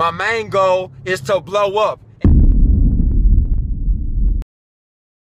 My main goal is to blow up.